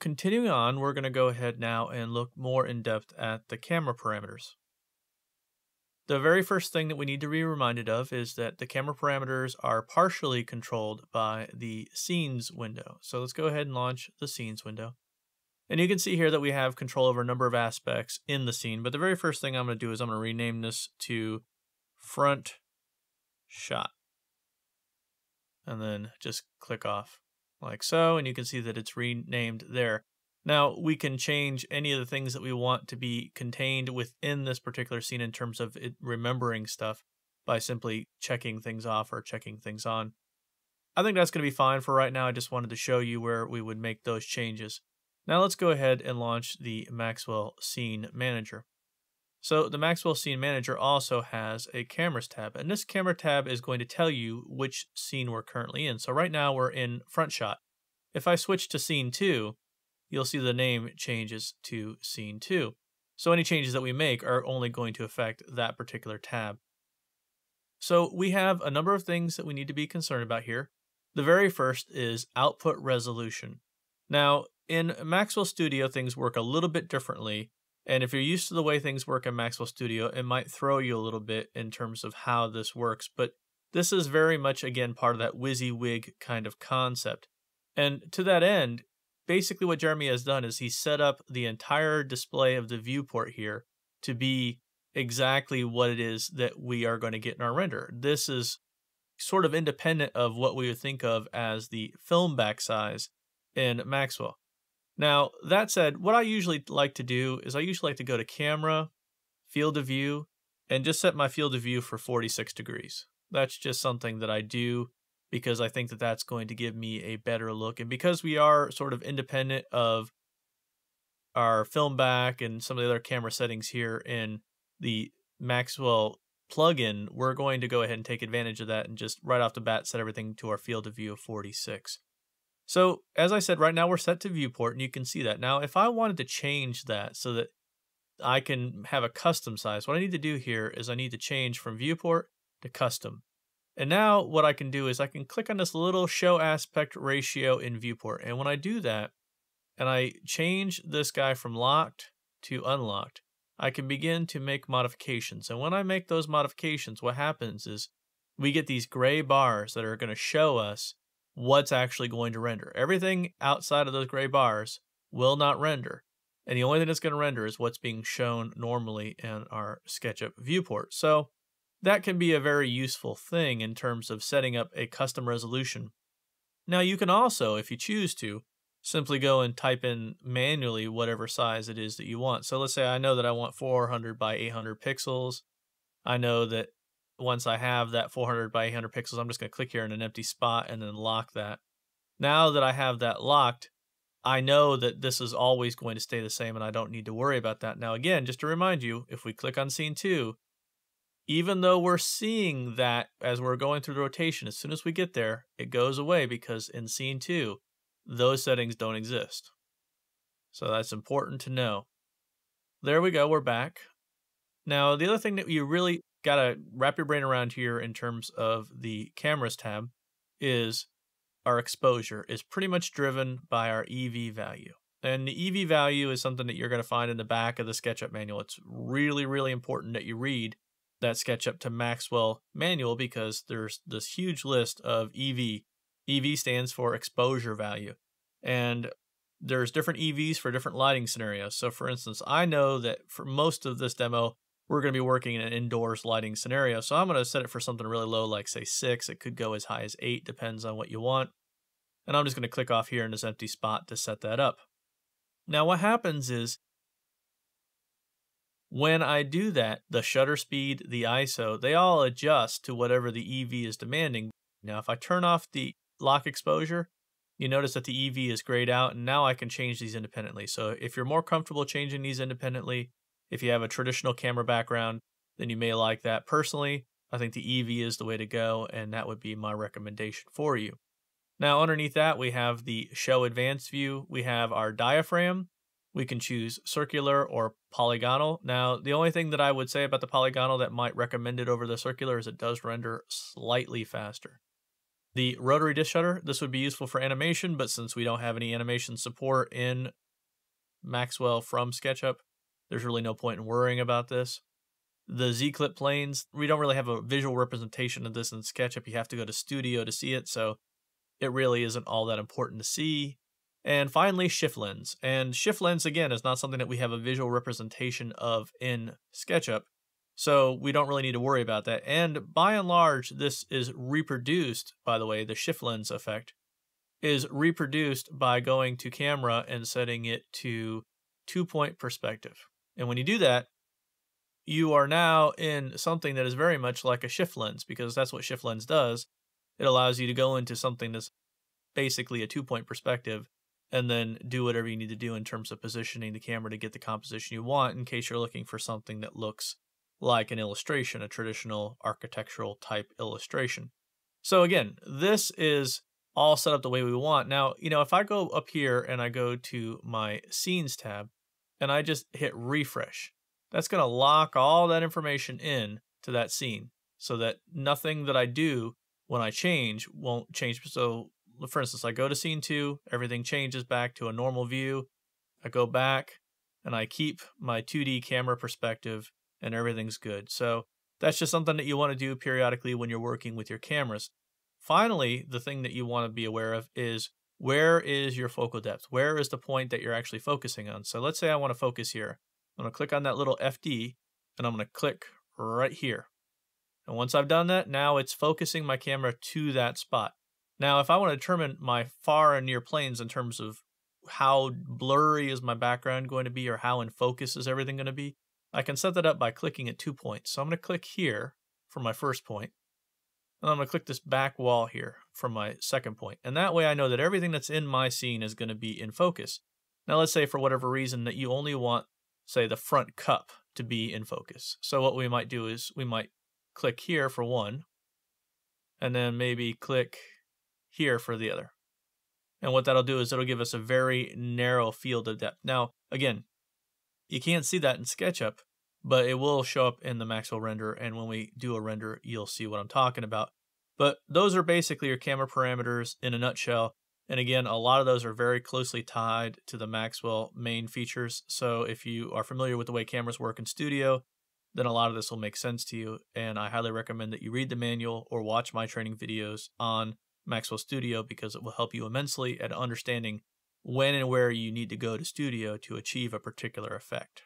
continuing on, we're going to go ahead now and look more in depth at the camera parameters. The very first thing that we need to be reminded of is that the camera parameters are partially controlled by the scenes window. So let's go ahead and launch the scenes window. And you can see here that we have control over a number of aspects in the scene. But the very first thing I'm going to do is I'm going to rename this to front shot. And then just click off like so. And you can see that it's renamed there. Now we can change any of the things that we want to be contained within this particular scene in terms of it remembering stuff by simply checking things off or checking things on. I think that's going to be fine for right now. I just wanted to show you where we would make those changes. Now let's go ahead and launch the Maxwell Scene Manager. So the Maxwell Scene Manager also has a cameras tab, and this camera tab is going to tell you which scene we're currently in. So right now we're in front shot. If I switch to scene 2, you'll see the name changes to scene 2. So any changes that we make are only going to affect that particular tab. So we have a number of things that we need to be concerned about here. The very first is output resolution. Now, in Maxwell Studio, things work a little bit differently. And if you're used to the way things work in Maxwell Studio, it might throw you a little bit in terms of how this works. But this is very much, again, part of that WYSIWYG kind of concept. And to that end, basically what Jeremy has done is he set up the entire display of the viewport here to be exactly what it is that we are going to get in our render. This is sort of independent of what we would think of as the film back size in Maxwell. Now, that said, what I usually like to do is I usually like to go to camera, field of view, and just set my field of view for 46 degrees. That's just something that I do because I think that that's going to give me a better look. And because we are sort of independent of our film back and some of the other camera settings here in the Maxwell plugin, we're going to go ahead and take advantage of that and just right off the bat set everything to our field of view of 46. So as I said, right now we're set to viewport and you can see that. Now, if I wanted to change that so that I can have a custom size, what I need to do here is I need to change from viewport to custom. And now what I can do is I can click on this little show aspect ratio in viewport. And when I do that and I change this guy from locked to unlocked, I can begin to make modifications. And when I make those modifications, what happens is we get these gray bars that are going to show us what's actually going to render. Everything outside of those gray bars will not render. And the only thing that's going to render is what's being shown normally in our SketchUp viewport. So that can be a very useful thing in terms of setting up a custom resolution. Now you can also, if you choose to, simply go and type in manually whatever size it is that you want. So let's say I know that I want 400 by 800 pixels. I know that once I have that 400 by 800 pixels, I'm just going to click here in an empty spot and then lock that. Now that I have that locked, I know that this is always going to stay the same and I don't need to worry about that. Now, again, just to remind you, if we click on scene two, even though we're seeing that as we're going through the rotation, as soon as we get there, it goes away because in scene two, those settings don't exist. So that's important to know. There we go, we're back. Now, the other thing that you really got to wrap your brain around here in terms of the cameras tab is our exposure is pretty much driven by our EV value. And the EV value is something that you're going to find in the back of the SketchUp manual. It's really, really important that you read that SketchUp to Maxwell manual because there's this huge list of EV. EV stands for exposure value. And there's different EVs for different lighting scenarios. So for instance, I know that for most of this demo, we're going to be working in an indoors lighting scenario. So I'm going to set it for something really low, like say six. It could go as high as eight, depends on what you want. And I'm just going to click off here in this empty spot to set that up. Now what happens is when I do that, the shutter speed, the ISO, they all adjust to whatever the EV is demanding. Now if I turn off the lock exposure, you notice that the EV is grayed out and now I can change these independently. So if you're more comfortable changing these independently, if you have a traditional camera background, then you may like that. Personally, I think the EV is the way to go, and that would be my recommendation for you. Now, underneath that, we have the Show Advanced view. We have our diaphragm. We can choose circular or polygonal. Now, the only thing that I would say about the polygonal that might recommend it over the circular is it does render slightly faster. The rotary disk shutter, this would be useful for animation, but since we don't have any animation support in Maxwell from SketchUp, there's really no point in worrying about this. The Z-clip planes, we don't really have a visual representation of this in SketchUp. You have to go to Studio to see it, so it really isn't all that important to see. And finally, shift lens. And shift lens, again, is not something that we have a visual representation of in SketchUp. So we don't really need to worry about that. And by and large, this is reproduced, by the way, the shift lens effect is reproduced by going to camera and setting it to two point perspective. And when you do that, you are now in something that is very much like a shift lens because that's what shift lens does. It allows you to go into something that's basically a two point perspective and then do whatever you need to do in terms of positioning the camera to get the composition you want in case you're looking for something that looks like an illustration, a traditional architectural type illustration. So again, this is all set up the way we want. Now, you know, if I go up here and I go to my scenes tab and I just hit refresh, that's going to lock all that information in to that scene so that nothing that I do when I change won't change. So, for instance, I go to scene two, everything changes back to a normal view. I go back and I keep my 2D camera perspective and everything's good. So, that's just something that you want to do periodically when you're working with your cameras. Finally, the thing that you want to be aware of is where is your focal depth? Where is the point that you're actually focusing on? So let's say I want to focus here. I'm going to click on that little FD and I'm going to click right here. And once I've done that, now it's focusing my camera to that spot. Now, if I want to determine my far and near planes in terms of how blurry is my background going to be or how in focus is everything going to be, I can set that up by clicking at two points. So I'm going to click here for my first point. And I'm going to click this back wall here for my second point. And that way I know that everything that's in my scene is going to be in focus. Now let's say for whatever reason that you only want, say, the front cup to be in focus. So what we might do is we might click here for one, and then maybe click here for the other. And what that'll do is it'll give us a very narrow field of depth. Now, again, you can't see that in SketchUp, but it will show up in the Maxwell render. And when we do a render, you'll see what I'm talking about. But those are basically your camera parameters in a nutshell. And again, a lot of those are very closely tied to the Maxwell main features. So if you are familiar with the way cameras work in studio, then a lot of this will make sense to you. And I highly recommend that you read the manual or watch my training videos on Maxwell Studio because it will help you immensely at understanding when and where you need to go to studio to achieve a particular effect.